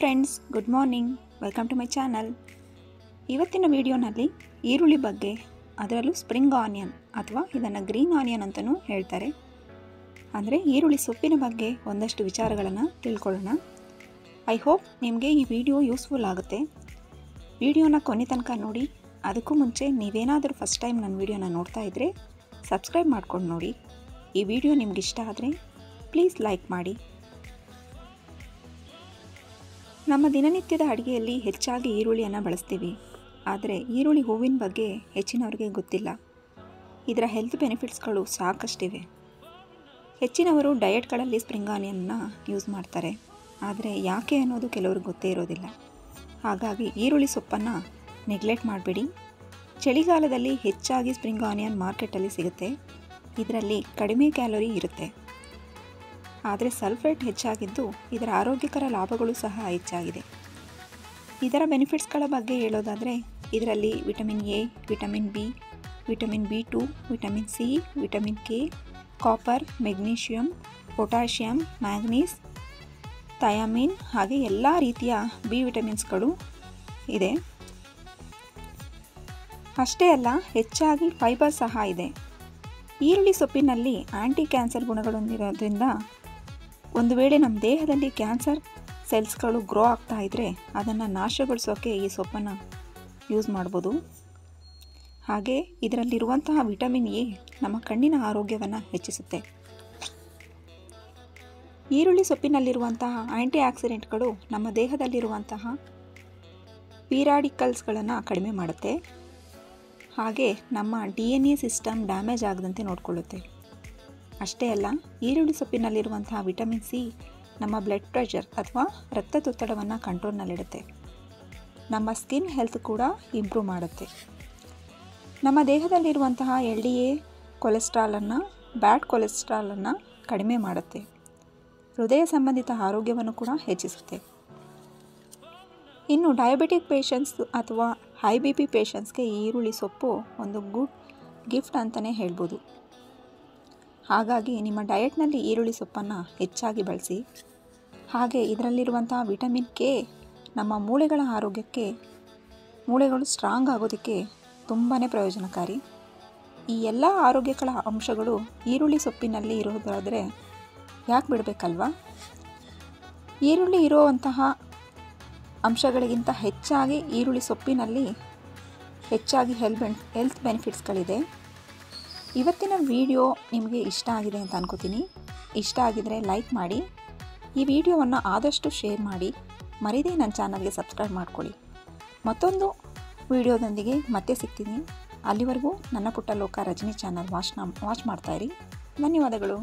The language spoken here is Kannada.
Friends, good morning. Welcome to my channel. ಇವತ್ತಿನ ವಿಡಿಯೋನಲ್ಲಿ ಈರುಳ್ಳಿ ಬಗ್ಗೆ, ಅದರಲ್ಲೂ ಸ್ಪ್ರಿಂಗ್ ಆನಿಯನ್ ಅಥವಾ ಇದನ್ನು ಗ್ರೀನ್ ಆನಿಯನ್ ಅಂತಲೂ ಹೇಳ್ತಾರೆ. ಅಂದರೆ ಈರುಳ್ಳಿ ಸೊಪ್ಪಿನ ಬಗ್ಗೆ ಒಂದಷ್ಟು ವಿಚಾರಗಳನ್ನು ತಿಳ್ಕೊಳ್ಳೋಣ. ಐ ಹೋಪ್ ನಿಮಗೆ ಈ ವಿಡಿಯೋ ಯೂಸ್ಫುಲ್ ಆಗುತ್ತೆ. ವಿಡಿಯೋನ ಕೊನೆ ತನಕ ನೋಡಿ, ಅದಕ್ಕೂ ಮುಂಚೆ ನೀವೇನಾದರೂ ಫಸ್ಟ್ ಟೈಮ್ ನನ್ನ ವಿಡಿಯೋನ ನೋಡ್ತಾ ಇದ್ದರೆ ಸಬ್ಸ್ಕ್ರೈಬ್ ಮಾಡ್ಕೊಂಡು ನೋಡಿ. ಈ ವಿಡಿಯೋ ನಿಮ್ಗೆ ಇಷ್ಟ ಆದರೆ, ಪ್ಲೀಸ್ ಲೈಕ್ ಮಾಡಿ. ನಮ್ಮ ದಿನನಿತ್ಯದ ಅಡುಗೆಯಲ್ಲಿ ಹೆಚ್ಚಾಗಿ ಈರುಳ್ಳಿಯನ್ನು ಬಳಸ್ತೀವಿ. ಆದರೆ ಈರುಳ್ಳಿ ಹೂವಿನ ಬಗ್ಗೆ ಹೆಚ್ಚಿನವರಿಗೆ ಗೊತ್ತಿಲ್ಲ. ಇದರ ಹೆಲ್ತ್ ಬೆನಿಫಿಟ್ಸ್ಗಳು ಸಾಕಷ್ಟಿವೆ. ಹೆಚ್ಚಿನವರು ಡಯೆಟ್ಗಳಲ್ಲಿ ಸ್ಪ್ರಿಂಗ್ ಆನಿಯನ್ನ ಯೂಸ್ ಮಾಡ್ತಾರೆ. ಆದರೆ ಯಾಕೆ ಅನ್ನೋದು ಕೆಲವ್ರಿಗೆ ಗೊತ್ತೇ ಇರೋದಿಲ್ಲ. ಹಾಗಾಗಿ ಈರುಳ್ಳಿ ಸೊಪ್ಪನ್ನು ನೆಗ್ಲೆಕ್ಟ್ ಮಾಡಬೇಡಿ. ಚಳಿಗಾಲದಲ್ಲಿ ಹೆಚ್ಚಾಗಿ ಸ್ಪ್ರಿಂಗ್ ಆನಿಯನ್ ಮಾರ್ಕೆಟಲ್ಲಿ ಸಿಗುತ್ತೆ. ಇದರಲ್ಲಿ ಕಡಿಮೆ ಕ್ಯಾಲೋರಿ ಇರುತ್ತೆ. ಆದರೆ ಸಲ್ಫೇಟ್ ಹೆಚ್ಚಾಗಿದ್ದು ಇದರ ಆರೋಗ್ಯಕರ ಲಾಭಗಳು ಸಹ ಹೆಚ್ಚಾಗಿದೆ. ಇದರ ಬೆನಿಫಿಟ್ಸ್ಗಳ ಬಗ್ಗೆ ಹೇಳೋದಾದರೆ ಇದರಲ್ಲಿ vitamin A, vitamin B vitamin B two, vitamin C, vitamin K, copper magnesium potassium manganese, thiamine ಹಾಗೆ ಎಲ್ಲ ರೀತಿಯ ಬಿ ವಿಟಮಿನ್ಸ್ಗಳು ಇದೆ. ಅಷ್ಟೇ ಅಲ್ಲ, ಹೆಚ್ಚಾಗಿ ಫೈಬರ್ ಸಹ ಇದೆ. ಈರುಳ್ಳಿ ಸೊಪ್ಪಿನಲ್ಲಿ ಆ್ಯಂಟಿ ಕ್ಯಾನ್ಸರ್ ಗುಣಗಳೊಂದಿರೋದ್ರಿಂದ ಒಂದು ವೇಳೆ ನಮ್ಮ ದೇಹದಲ್ಲಿ ಕ್ಯಾನ್ಸರ್ ಸೆಲ್ಸ್ಗಳು ಗ್ರೋ ಆಗ್ತಾ ಇದ್ದರೆ ಅದನ್ನು ನಾಶಗೊಳಿಸೋಕ್ಕೆ ಈ ಸೊಪ್ಪನ್ನು ಯೂಸ್ ಮಾಡ್ಬೋದು. ಹಾಗೆ ಇದರಲ್ಲಿರುವಂತಹ ವಿಟಮಿನ್ ಎ ನಮ್ಮ ಕಣ್ಣಿನ ಆರೋಗ್ಯವನ್ನು ಹೆಚ್ಚಿಸುತ್ತೆ. ಈರುಳ್ಳಿ ಸೊಪ್ಪಿನಲ್ಲಿರುವಂತಹ ಆ್ಯಂಟಿ ಆಕ್ಸಿಡೆಂಟ್ಗಳು ನಮ್ಮ ದೇಹದಲ್ಲಿರುವಂತಹ ಪೀರಾಡಿಕಲ್ಸ್ಗಳನ್ನು ಕಡಿಮೆ ಮಾಡುತ್ತೆ. ಹಾಗೆ ನಮ್ಮ D N A system damage ಆಗದಂತೆ ನೋಡಿಕೊಳ್ಳುತ್ತೆ. ಅಷ್ಟೇ ಅಲ್ಲ, ಈರುಳ್ಳಿ ಸೊಪ್ಪಿನಲ್ಲಿರುವಂತಹ ವಿಟಮಿನ್ ಸಿ ನಮ್ಮ ಬ್ಲಡ್ ಪ್ರೆಷರ್ ಅಥವಾ ರಕ್ತದೊತ್ತಡವನ್ನು ಕಂಟ್ರೋಲ್ನಲ್ಲಿಡುತ್ತೆ. ನಮ್ಮ ಸ್ಕಿನ್ ಹೆಲ್ತ್ ಕೂಡ ಇಂಪ್ರೂವ್ ಮಾಡುತ್ತೆ. ನಮ್ಮ ದೇಹದಲ್ಲಿರುವಂತಹ ಎಲ್ ಡಿ ಎ ಕೊಲೆಸ್ಟ್ರಾಲನ್ನು, ಬ್ಯಾಡ್ ಕೊಲೆಸ್ಟ್ರಾಲನ್ನು ಕಡಿಮೆ ಮಾಡುತ್ತೆ. ಹೃದಯ ಸಂಬಂಧಿತ ಆರೋಗ್ಯವನ್ನು ಕೂಡ ಹೆಚ್ಚಿಸುತ್ತೆ. ಇನ್ನು ಡಯಾಬಿಟಿಕ್ ಪೇಷಂಟ್ಸ್ ಅಥವಾ ಹೈ ಬಿ ಪಿ ಪೇಷಂಟ್ಸ್ಗೆ ಈರುಳ್ಳಿ ಸೊಪ್ಪು ಒಂದು ಗುಡ್ ಗಿಫ್ಟ್ ಅಂತಲೇ ಹೇಳ್ಬೋದು. ಹಾಗಾಗಿ ನಿಮ್ಮ ಡಯಟ್ನಲ್ಲಿ ಈರುಳ್ಳಿ ಸೊಪ್ಪನ್ನು ಹೆಚ್ಚಾಗಿ ಬಳಸಿ. ಹಾಗೆ ಇದರಲ್ಲಿರುವಂತಹ ವಿಟಮಿನ್ ಕೆ ನಮ್ಮ ಮೂಳೆಗಳ ಆರೋಗ್ಯಕ್ಕೆ, ಮೂಳೆಗಳು ಸ್ಟ್ರಾಂಗ್ ಆಗೋದಕ್ಕೆ ತುಂಬಾ ಪ್ರಯೋಜನಕಾರಿ. ಈ ಎಲ್ಲ ಆರೋಗ್ಯಕರ ಅಂಶಗಳು ಈರುಳ್ಳಿ ಸೊಪ್ಪಿನಲ್ಲಿ ಇರೋದಾದರೆ ಯಾಕೆ ಬಿಡಬೇಕಲ್ವಾ? ಈರುಳ್ಳಿ ಇರುವಂತಹ ಅಂಶಗಳಿಗಿಂತ ಹೆಚ್ಚಾಗಿ ಈರುಳ್ಳಿ ಸೊಪ್ಪಿನಲ್ಲಿ ಹೆಚ್ಚಾಗಿ ಹೆಲ್ತ್ ಬೆನ್ ಹೆಲ್ತ್ ಬೆನಿಫಿಟ್ಸ್ಗಳಿದೆ ಇವತ್ತಿನ ವಿಡಿಯೋ ನಿಮಗೆ ಇಷ್ಟ ಆಗಿದೆ ಅಂತ ಅನ್ಕೋತೀನಿ. ಇಷ್ಟ ಆಗಿದರೆ ಲೈಕ್ ಮಾಡಿ. ಈ ವಿಡಿಯೋವನ್ನು ಆದಷ್ಟು ಶೇರ್ ಮಾಡಿ. ಮರಿದೇ ನನ್ನ ಚಾನಲ್ಗೆ ಸಬ್ಸ್ಕ್ರೈಬ್ ಮಾಡ್ಕೊಳ್ಳಿ. ಮತ್ತೊಂದು ವಿಡಿಯೋದೊಂದಿಗೆ ಮತ್ತೆ ಸಿಗ್ತೀನಿ. ಅಲ್ಲಿವರೆಗೂ ನನ್ನ ಪುಟ್ಟ ಲೋಕ ರಜನಿ ಚಾನಲ್ ವಾಚ್ನ ವಾಚ್ ಮಾಡ್ತಾಯಿರಿ ಧನ್ಯವಾದಗಳು.